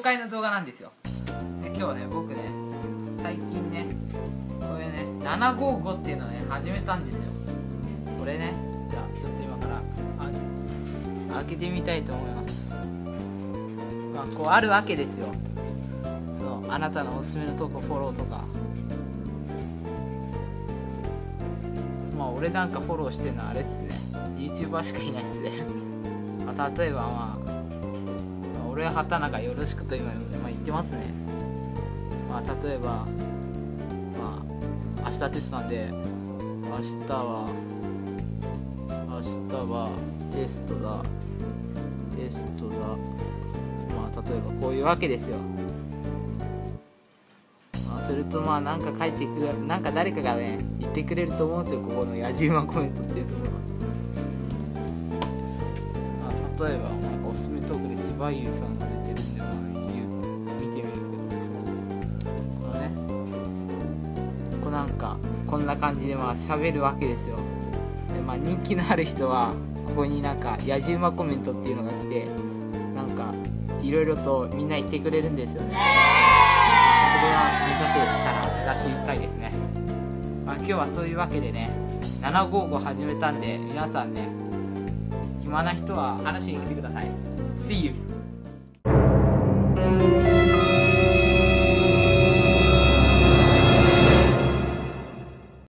紹介の動画なんですよ。で今日ね僕ね最近ねこれね755っていうのをね始めたんですよ。これねじゃあちょっと今から開けてみたいと思います。まあこうあるわけですよ。そのあなたのおすすめの投稿フォローとか。まあ俺なんかフォローしてるのはあれっすね。YouTuber しかいないっすね、まあ、例えば、まあ、俺は畑中よろしくと今、まあ、言ってますね。まあ例えばまあ明日テストなんで明日は明日はテストだ。テストだ。まあ例えばこういうわけですよ。まあするとまあなんか書いてくれなんか誰かがね言ってくれると思うんですよ。ここの野じ馬コメントっていうところまあ例えばすすめトークで柴優さんが出てるんでまあ言う見てみるけどこのねこうなんかこんな感じでまあ喋るわけですよ。でまあ人気のある人はここになんか野じ馬コメントっていうのが来てなんかいろいろとみんな言ってくれるんですよね。それは見させたら出したいですね、まあ、今日はそういうわけでね755始めたんで皆さんね暇な人は話に来てください。See you.